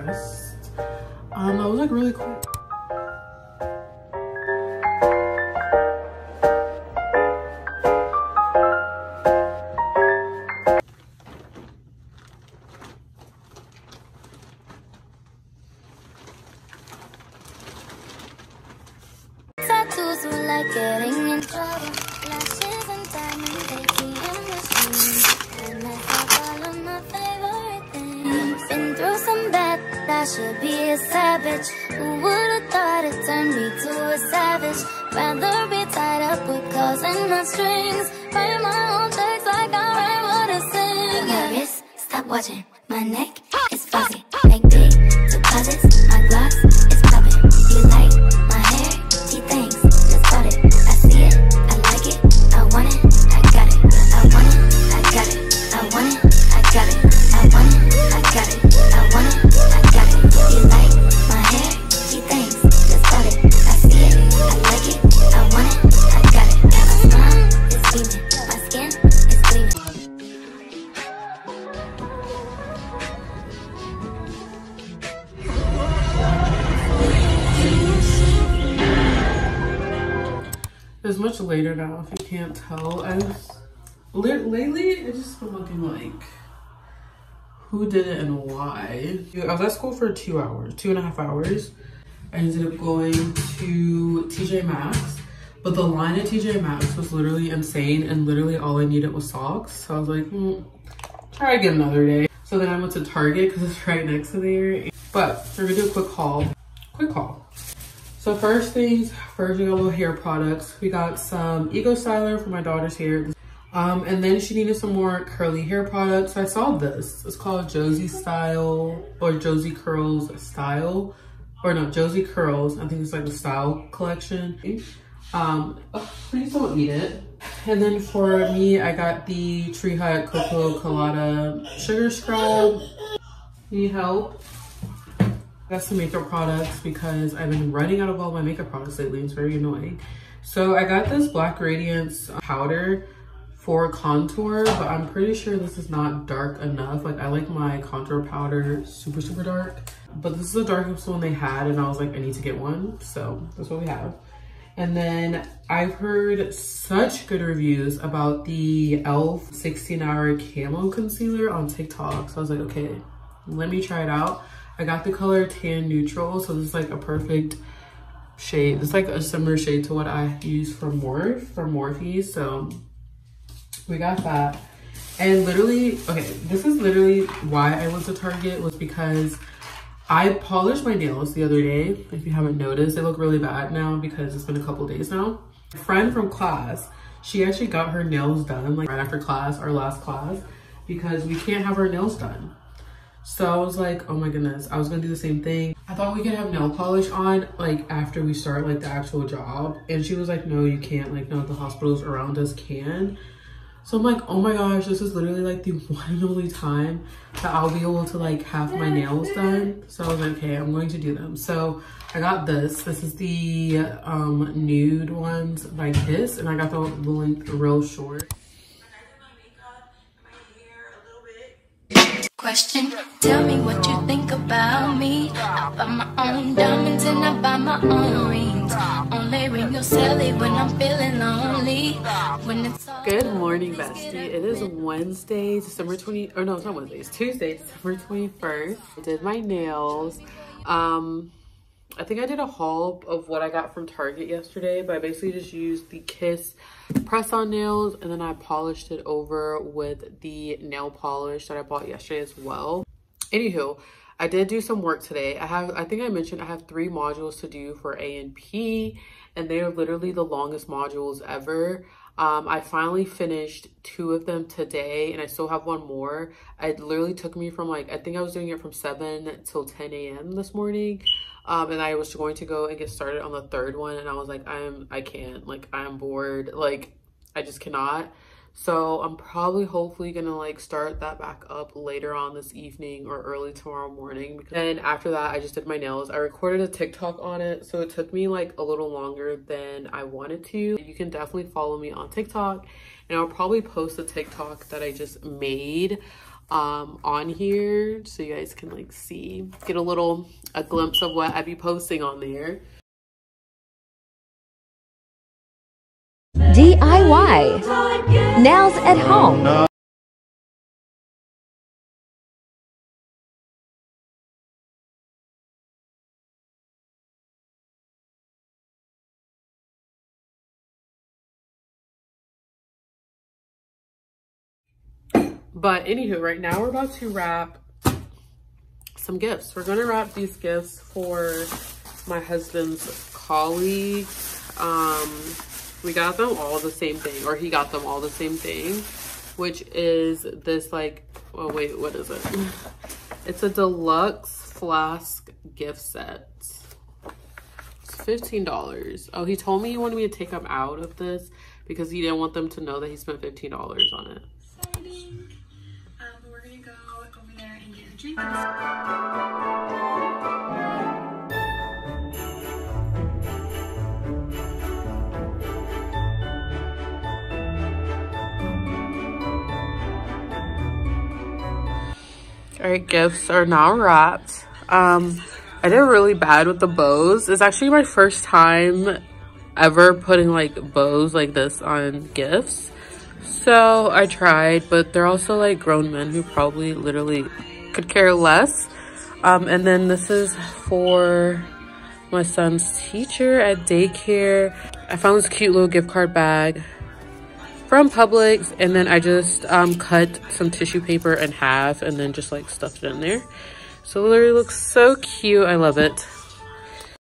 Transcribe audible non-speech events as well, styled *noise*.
dressed. Um, like really cool. I should be a savage. Who would've thought it turned me to a savage? Rather be tied up with calls and not strings. Write my own checks like I write what I sing. My wrist, stop watching. My neck is fuzzy. Make big deposits. My glocks It's much later now, if you can't tell. I was, li- lately, it's just been looking like who did it and why. I was at school for two hours, two and a half hours. I ended up going to TJ Maxx, but the line at TJ Maxx was literally insane and literally all I needed was socks. So I was like, hmm, try again another day. So then I went to Target because it's right next to there. But we're gonna do a quick haul. Quick haul. So first things little hair products. We got some Eco Styler for my daughter's hair. Um, and then she needed some more curly hair products. I saw this. It's called Josie Style or Josie Curls Style. Or no, Josie Curls. I think it's like the style collection. Um, oh, please don't eat it. And then for me, I got the Tree Hut Coco Colada Sugar Scrub. Need help? Got some makeup products because I've been running out of all my makeup products lately. It's very annoying. So I got this Black Radiance powder for contour, but I'm pretty sure this is not dark enough. Like I like my contour powder super, super dark, but this is the darkest one they had and I was like, I need to get one. So that's what we have. And then I've heard such good reviews about the e.l.f. 16 hour camo concealer on TikTok. So I was like, okay, let me try it out. I got the color tan neutral. So this is like a perfect shade. It's like a similar shade to what I use for Morphe, for Morphe. So we got that. And literally, okay, this is literally why I went to Target was because I polished my nails the other day. If you haven't noticed, they look really bad now because it's been a couple days now. A friend from class, she actually got her nails done like right after class, our last class, because we can't have our nails done. So I was like, oh my goodness, I was gonna do the same thing. I thought we could have nail polish on like after we start like the actual job. And she was like, no, you can't. Like, no, the hospitals around us can. So I'm like, oh my gosh, this is literally like the *laughs* one and only time that I'll be able to like have my nails done. So I was like, okay, I'm going to do them. So I got this. This is the um, nude ones by Kiss. And I got the length real short. Question, tell me what you think about me. I buy my own diamonds and I buy my own rings. Only ring your celly when I'm feeling lonely. When it's Good morning, bestie. It is Wednesday, December 20, or no, it's not Wednesday, it's Tuesday, December 21st. I did my nails. Um, I think I did a haul of what I got from Target yesterday, but I basically just used the Kiss press-on nails and then I polished it over with the nail polish that I bought yesterday as well. Anywho, I did do some work today. I have, I think I mentioned I have three modules to do for A and P, and they are literally the longest modules ever. Um, I finally finished two of them today and I still have one more. It literally took me from like, I think I was doing it from 7 till 10 a.m. this morning. Um, and I was going to go and get started on the third one and I was like, I'm, I can't, like, I'm bored. Like, I just cannot. So I'm probably hopefully gonna like start that back up later on this evening or early tomorrow morning. And after that, I just did my nails. I recorded a TikTok on it, so it took me like a little longer than I wanted to. You can definitely follow me on TikTok and I'll probably post the TikTok that I just made um, on here so you guys can like see, get a little, a glimpse of what i'd be posting on there. DIY. Nails at home. But anywho, right now we're about to wrap some gifts. We're gonna wrap these gifts for my husband's colleagues. Um, we got them all the same thing, or he got them all the same thing, which is this like, oh wait, what is it? *laughs* It's a deluxe flask gift set. It's $15. Oh, he told me he wanted me to take them out of this because he didn't want them to know that he spent $15 on it. exciting. Um, we're gonna go over there and get a drink. All right, gifts are now wrapped. Um, I did really bad with the bows. It's actually my first time ever putting like bows like this on gifts. So I tried, but they're also like grown men who probably literally could care less. Um, and then this is for my son's teacher at daycare. I found this cute little gift card bag from Publix and then I just um, cut some tissue paper in half and then just like stuffed it in there. So it literally looks so cute. I love it.